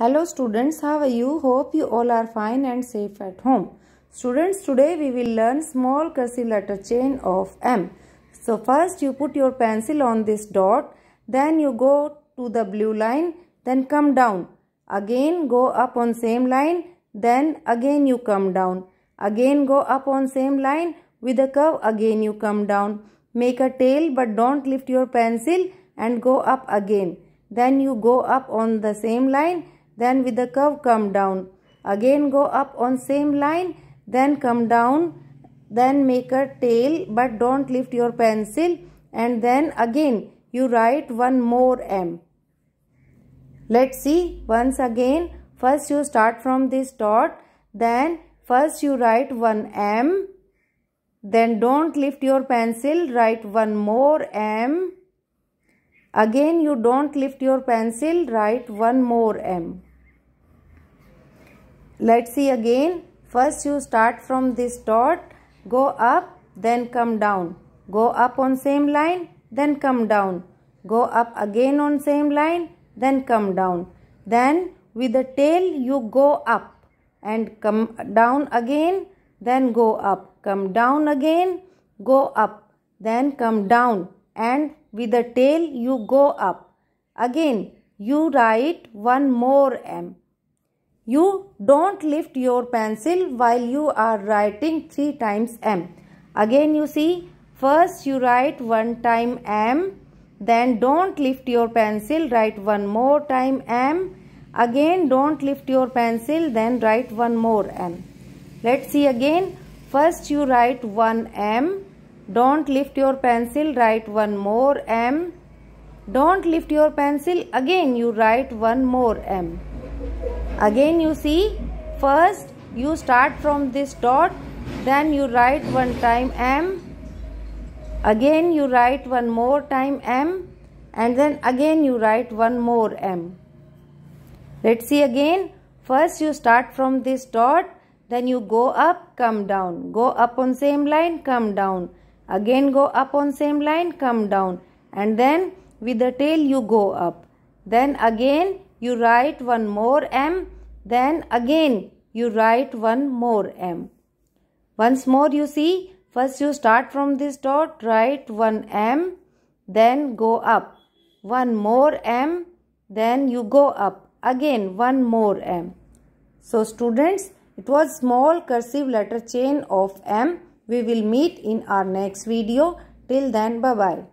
Hello students, how are you? Hope you all are fine and safe at home. Students, today we will learn small cursive letter chain of M. So first you put your pencil on this dot, then you go to the blue line, then come down. Again go up on same line, then again you come down. Again go up on same line, with a curve again you come down. Make a tail but don't lift your pencil and go up again. Then you go up on the same line then with the curve come down. Again go up on same line then come down then make a tail but don't lift your pencil. And then again you write one more M. Let's see. Once again first you start from this dot then first you write one M. Then don't lift your pencil write one more M. Again you don't lift your pencil write one more M Let's see again. First you start from this dot, go up, then come down. Go up on same line, then come down. Go up again on same line, then come down. Then with the tail you go up and come down again, then go up. Come down again, go up, then come down and with the tail you go up. Again you write one more M. You don't lift your pencil while you are writing 3 times M. Again you see, first you write 1 time M, then don't lift your pencil, write one more time M. Again don't lift your pencil, then write one more M. Let's see again. First you write 1 M, don't lift your pencil, write one more M. Don't lift your pencil, again you write one more M. Again you see first you start from this dot then you write one time M. Again you write one more time M and then again you write one more M. Let's see again. First you start from this dot then you go up come down. Go up on same line come down. Again go up on same line come down. And then with the tail you go up. Then again you write one more M, then again you write one more M. Once more you see, first you start from this dot, write one M, then go up. One more M, then you go up. Again one more M. So students, it was small cursive letter chain of M. We will meet in our next video. Till then, bye-bye.